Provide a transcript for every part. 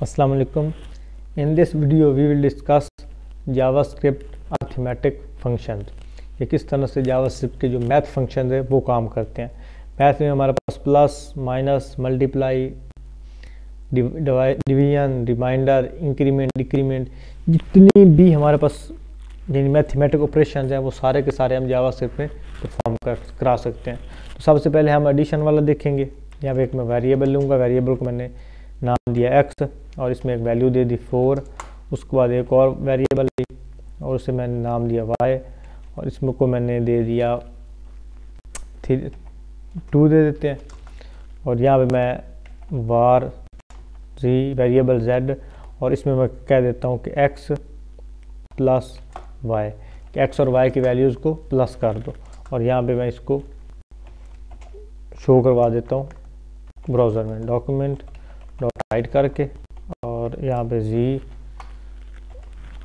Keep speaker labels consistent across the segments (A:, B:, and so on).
A: Assalamu alaikum. In this video, we will discuss JavaScript arithmetic functions. ये किस तरह से JavaScript के जो मैथ फ़ंक्शन है, वो काम करते हैं मैथ में हमारे पास plus minus multiply division reminder increment decrement जितनी भी हमारे पास यानी मैथमेटिक ऑपरेशन हैं, वो सारे के सारे हम जावास्क्रिप्ट में परफॉर्म कर, करा सकते हैं तो सबसे पहले हम एडिशन वाला देखेंगे यहाँ पे एक मैं वेरिएबल लूँगा वेरिएबल को मैंने नाम दिया एक्स और इसमें एक वैल्यू दे दी फोर उसके बाद एक और वेरिएबल ली और उसे मैंने नाम दिया वाई और इसमें को मैंने दे दिया थ्री टू दे देते हैं। और यहाँ पे मैं वार जी वेरिएबल जेड और इसमें मैं कह देता हूँ कि एक्स प्लस वाई एक्स और वाई की वैल्यूज़ को प्लस कर दो। और यहाँ पे मैं इसको शो करवा देता हूँ ब्राउज़र में डॉक्यूमेंट राइट करके और यहाँ पे जी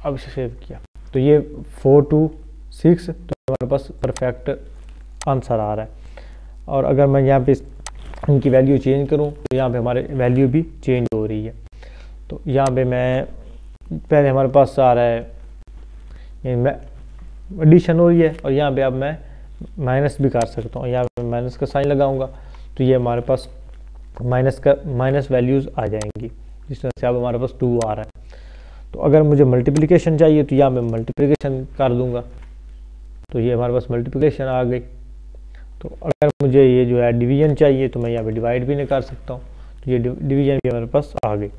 A: अब इसे सेव किया। तो ये फोर टू सिक्स तो हमारे पास परफेक्ट आंसर आ रहा है। और अगर मैं यहाँ पे इनकी वैल्यू चेंज करूँ तो यहाँ पे हमारे वैल्यू भी चेंज हो रही है। तो यहाँ पे मैं, पहले हमारे पास आ रहा है एडिशन हो रही है और यहाँ पे अब मैं माइनस भी कर सकता हूँ। यहाँ पे माइनस का साइन लगाऊँगा तो ये हमारे पास माइनस का माइनस वैल्यूज़ आ जाएँगी। जिस तरह से अब हमारे पास टू आ रहा है। तो अगर मुझे मल्टीप्लिकेशन चाहिए तो यहाँ मैं मल्टीप्लिकेशन कर दूँगा। तो ये हमारे पास मल्टीप्लिकेशन आ गई। तो अगर मुझे ये जो है डिवीज़न चाहिए तो मैं यहाँ पे डिवाइड भी नहीं कर सकता हूँ। तो ये डिवीज़न भी हमारे पास आ गई।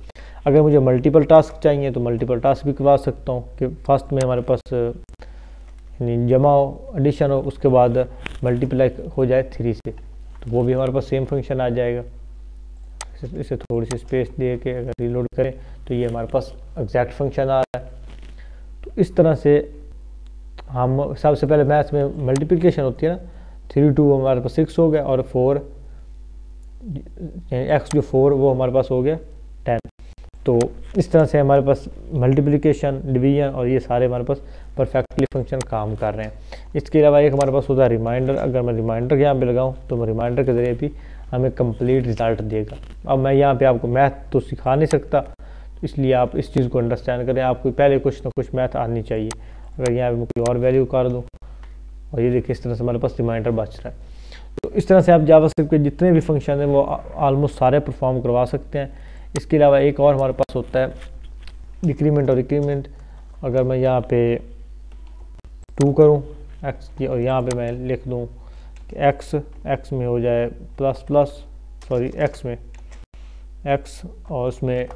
A: अगर मुझे मल्टीपल टास्क चाहिए तो मल्टीपल टास्क भी करवा सकता हूँ कि फ़र्स्ट में हमारे पास, यानी जमा हो एडिशन हो, उसके बाद मल्टीप्लाई हो जाए थ्री से। तो वो भी हमारे पास सेम फ़ंक्शन आ जाएगा। इसे थोड़ी सी स्पेस दे के अगर रीलोड करें तो ये हमारे पास एग्जैक्ट फ़ंक्शन आ रहा है। तो इस तरह से हम, सबसे पहले मैथ्स में मल्टीप्लिकेशन होती है ना थ्री टू हमारे पास सिक्स हो गया और फोर एक्स जो फोर वो हमारे पास हो गया टेन तो इस तरह से हमारे पास मल्टीप्लिकेशन डिवीज़न और ये सारे हमारे पास परफेक्टली फ़ंक्शन काम कर रहे हैं। इसके अलावा एक हमारे पास होता है रिमाइंडर अगर मैं रिमाइंडर के यहाँ पे लगाऊँ तो मैं रिमाइंडर के ज़रिए भी हमें कंप्लीट रिज़ल्ट देगा। अब मैं यहाँ पे आपको मैथ तो सिखा नहीं सकता तो इसलिए आप इस चीज़ को अंडरस्टैंड करें। आपको पहले कुछ ना कुछ मैथ आनी चाहिए। अगर यहाँ पे मैं कोई और वैल्यू कर दूँ, और ये देखिए इस तरह से हमारे पास रिमाइंडर बच रहा है। तो इस तरह से आप जावास्क्रिप्ट के जितने भी फ़ंक्शन हैं, वो ऑलमोस्ट सारे परफॉर्म करवा सकते हैं। इसके अलावा एक और हमारे पास होता है डिक्रीमेंट और डिक्रीमेंट अगर मैं यहाँ पे टू करूँ एक्स की, और यहाँ पे मैं लिख दूँ एक्स एक्स में हो जाए प्लस प्लस सॉरी एक्स में। एक्स और उसमें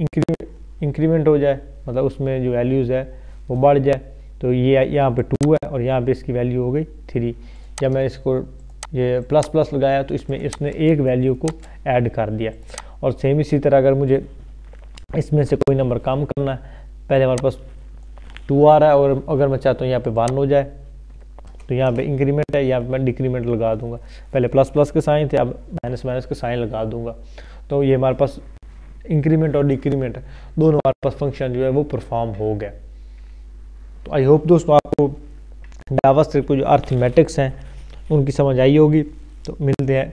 A: इंक्रीमेंट हो जाए मतलब उसमें जो वैल्यूज़ है, वो बढ़ जाए। तो ये यहाँ पे टू है और यहाँ पे इसकी वैल्यू हो गई थ्री जब मैं इसको, ये प्लस प्लस लगाया तो इसमें, इसने एक वैल्यू को ऐड कर दिया। और सेम इसी तरह अगर मुझे इसमें से कोई नंबर कम करना है, पहले हमारे पास टू आ रहा है और अगर मैं चाहता हूँ यहाँ पे वन हो जाए तो यहाँ पे इंक्रीमेंट है, यहाँ पे मैं डिक्रीमेंट लगा दूँगा। पहले प्लस प्लस के साइन थे, अब माइनस माइनस के साइन लगा दूँगा। तो ये हमारे पास इंक्रीमेंट और डिक्रीमेंट दोनों हमारे पास फ़ंक्शन जो है, वो परफॉर्म हो गया तो आई होप दोस्तों आपको जावास्क्रिप्ट को जो अर्थमेटिक्स हैं, उनकी समझ आई होगी। तो मिलते हैं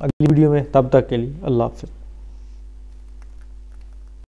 A: अगली वीडियो में। तब तक के लिए अल्लाह हाफिज़।